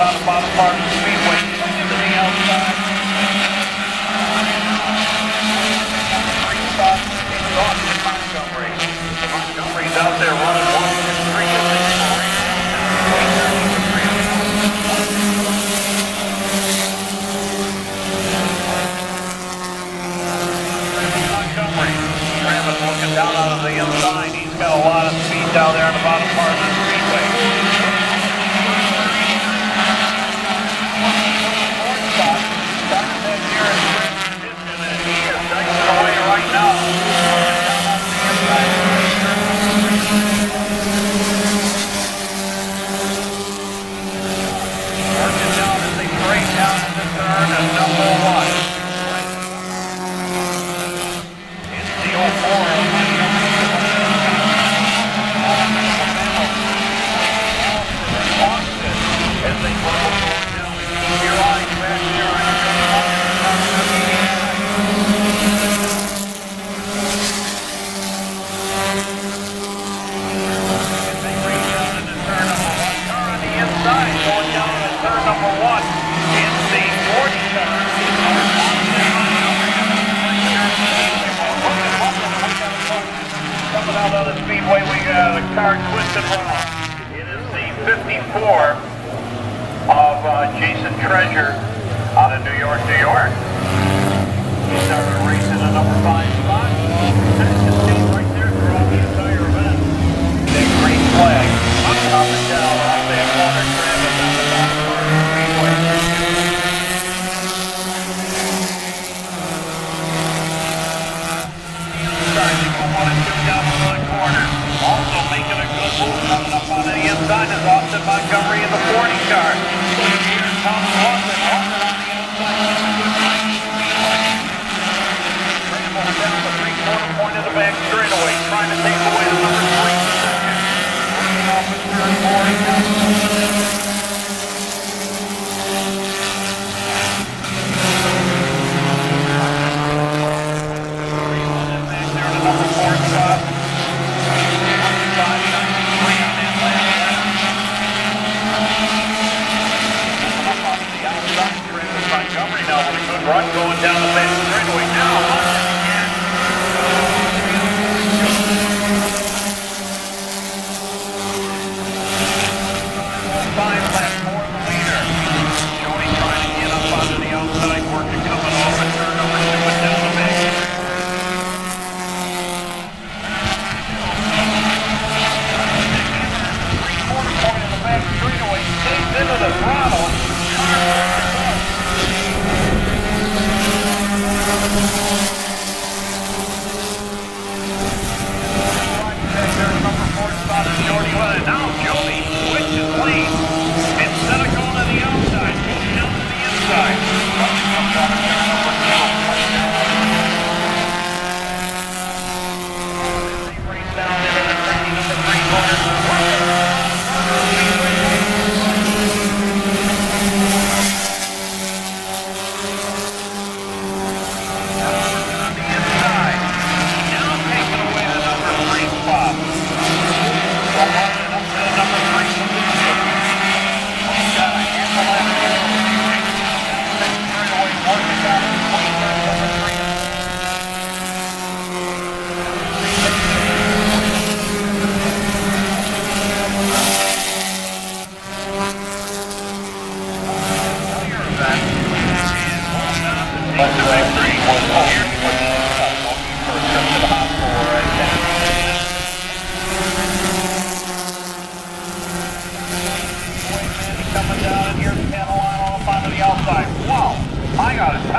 down the bottom part of the speedway. Everything outside. Three spots Montgomery. Montgomery's out there running Montgomery. Looking down out of the inside. He's got a lot of speed down there on the bottom. number one. four of uh, Jason Treasure out of New York, New York. He started racing the number five spot. Up on the inside is Austin Montgomery in the 40 car. Here comes Lawson.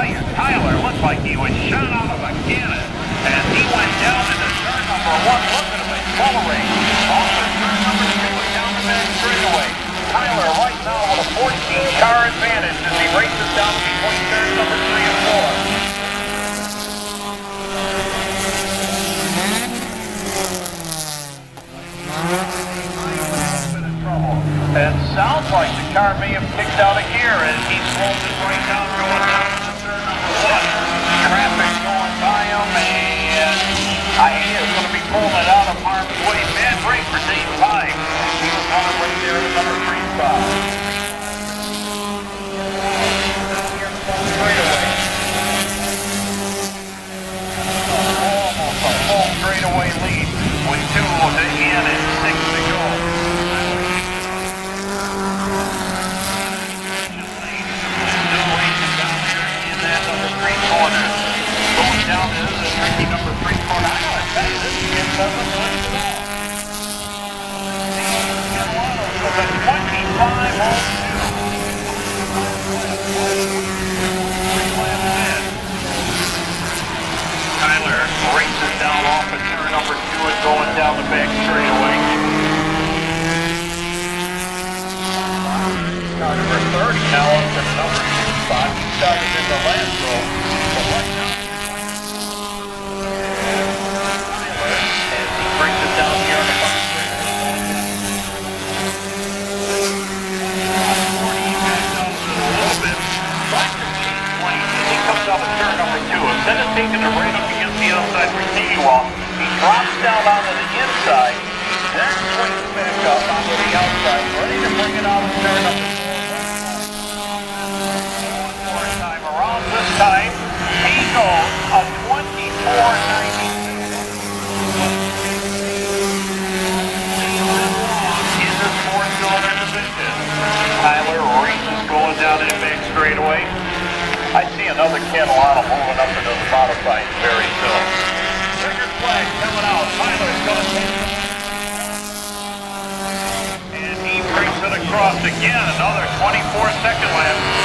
Tyler, Tyler looked like he was shot out of a cannon. And he went down into turn number one. Look at him accelerating. Also, turn number two was down the back straightaway. Tyler right now with a 14-car advantage as he races down between turns number three and four. And sounds like the car may have kicked out of gear as he slowed his right down going down. Hyena is going to be pulling out of harm's way. Bad break for Davis. Races down off at turn number two and going down the back straightaway. Car number 30 now up to the number two spot. He started in the last row. As he brings it down here on the front He comes up at turn number two. Instead of taking it right against the outside retaining wall, he drops down onto the inside, then swings back up onto the outside, ready to bring it out of turn number four. Time around. This time, a 24.92. in this four-cylinder division. Tyler races going down in back straightaway. I see another Catalano moving up into the modified very take it. And he brings it across again. Another 24 second lap. 24